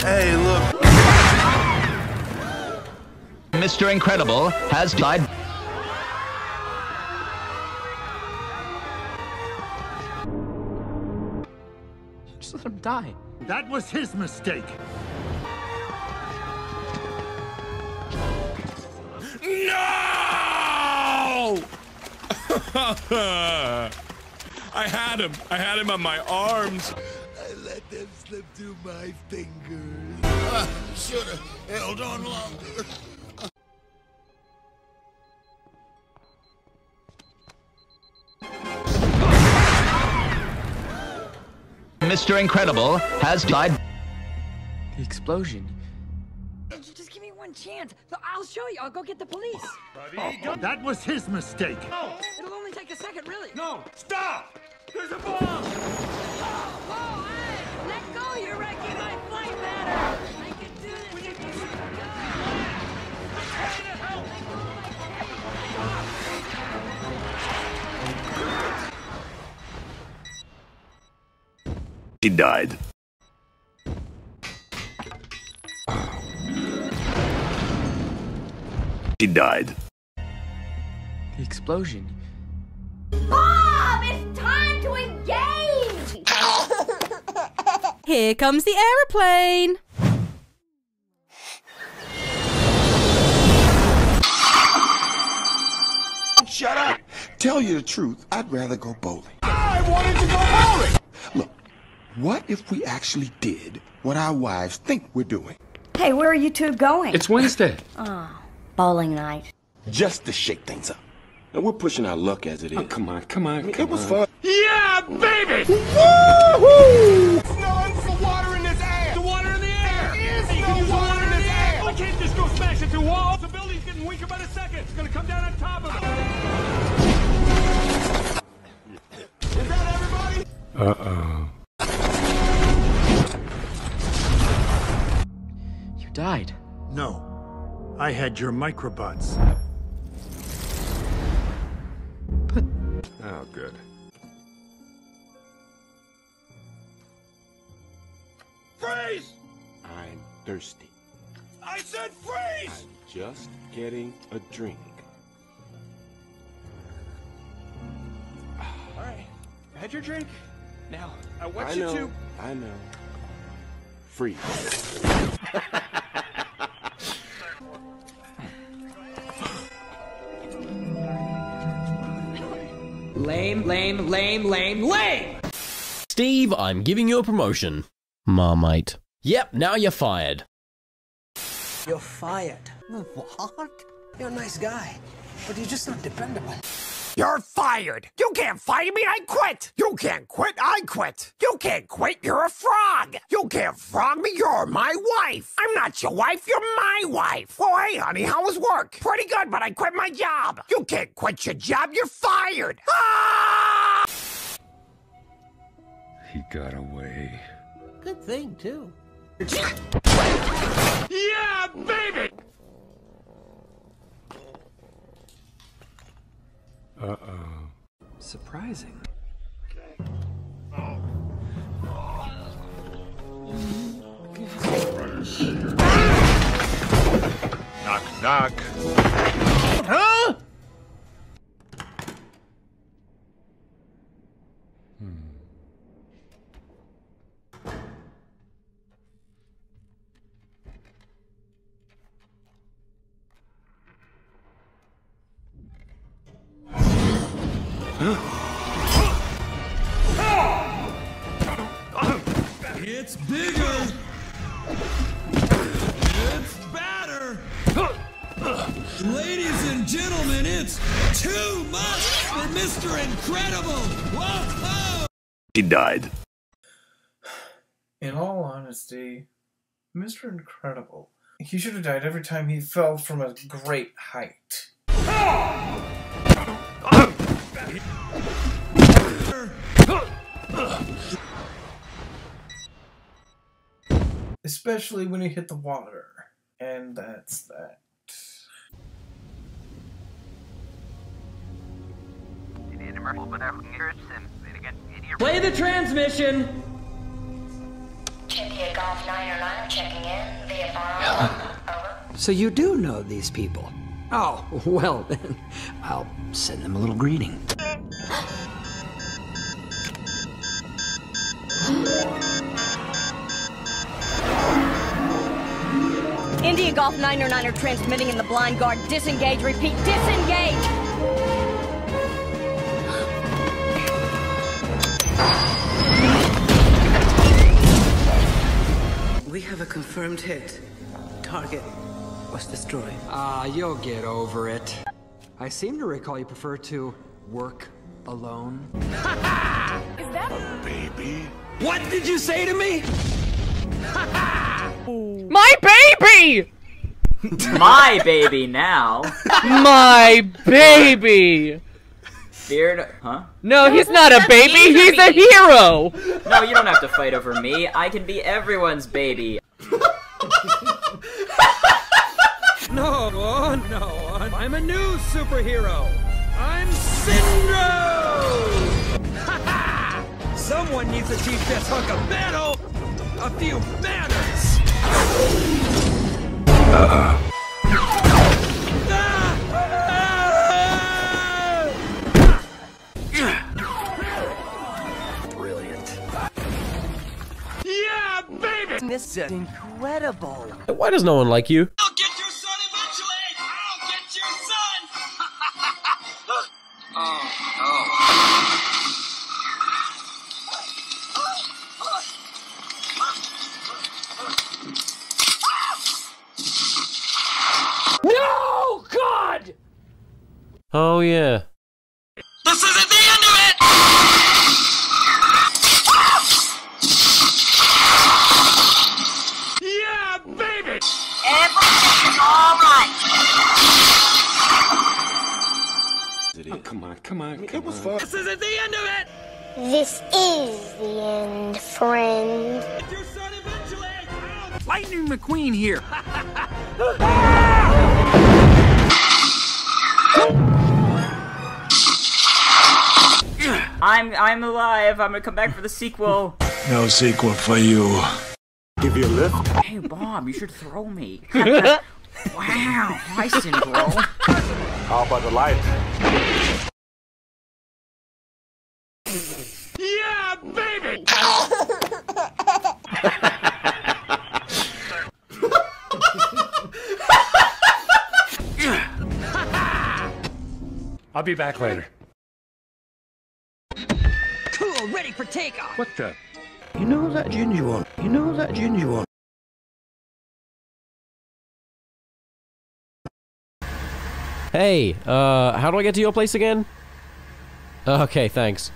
Hey, look. Mr. Incredible has died. Just let him die. That was his mistake. No! I had him. I had him on my arms. I let them slip through my fingers. Should have held on longer. Mr. Incredible has died. The explosion. Just give me one chance. I'll show you. I'll go get the police. buddy That was his mistake. No. It'll only take a second, really. No, stop! There's a bomb! Whoa, whoa, hey! Let go! You're wrecking my flight matter! He died. He died. The explosion. Mom, it's time to engage! Here comes the aeroplane. Shut up! Tell you the truth, I'd rather go bowling. I wanted to go bowling! Look, what if we actually did what our wives think we're doing? Hey, where are you two going? It's Wednesday. Oh, bowling night. Just to shake things up. And we're pushing our luck as it oh, is. Oh, come on, come on, it come was on. fun. Yeah, baby! Woohoo! No, it's the water in this air! The water in the air! There is no water in this air! I can't just go smash into walls. The building's getting weaker by the second. It's gonna come down on top of it. Is that everybody? Uh-oh. Died. No. I had your microbots. But... Oh, good. Freeze! I'm thirsty. I said freeze! I'm just getting a drink. All right, had your drink. Now, I want I you know. to. I know. Freeze. Lame, lame, lame, lame, lame! Steve, I'm giving you a promotion. Marmite. Yep, now you're fired. You're fired. What? You're a nice guy, but you're just not dependable. You're fired. You can't fire me. I quit. You can't quit. I quit. You can't quit. You're a frog. You can't frog me. You're my wife. I'm not your wife. You're my wife. Oh, hey, honey, how was work? Pretty good, but I quit my job. You can't quit your job. You're fired. Ah! He got away. Good thing, too. Yeah, baby! Uh-oh. Surprising. Knock, knock. It's bigger. It's badder. Ladies and gentlemen, it's too much for Mr. Incredible. Whoa! He died. In all honesty, Mr. Incredible, he should have died every time he fell from a great height. Especially when he hit the water. And that's that. Play the transmission! India Golf 909 checking in via bar. So you do know these people? Oh, well then, I'll send them a little greeting. India Golf 909 are transmitting in the blind guard. Disengage, repeat, disengage! We have a confirmed hit. Target was destroyed. Ah, you'll get over it. I seem to recall you prefer to work alone. Is that a baby. What did you say to me? My baby! My baby now. My baby! Beard, huh? No, he's not a baby, he's a hero! No, you don't have to fight over me. I can be everyone's baby. No, oh, no, I'm a new superhero. I'm Syndrome! Someone needs to teach this hunk of metal a few manners. Uh-uh. Brilliant. Yeah, baby! This is incredible. Why does no one like you? Oh yeah. This isn't the end of it! Yeah, baby! Everything's alright. Oh, come on, come on, come on. fun. This isn't the end of it! This is the end, friend. Get your son eventually! I'll Lightning McQueen here. Ah! I'm I'm alive. I'm gonna come back for the sequel. No sequel for you. Give you a lift? Hey Bob, you should throw me. wow, hi Syndrome. How about the light? Yeah, baby! I'll be back later. Cool, ready for takeoff. What the? You know that ginger one? You know that ginger one? Hey, uh, how do I get to your place again? Okay, thanks.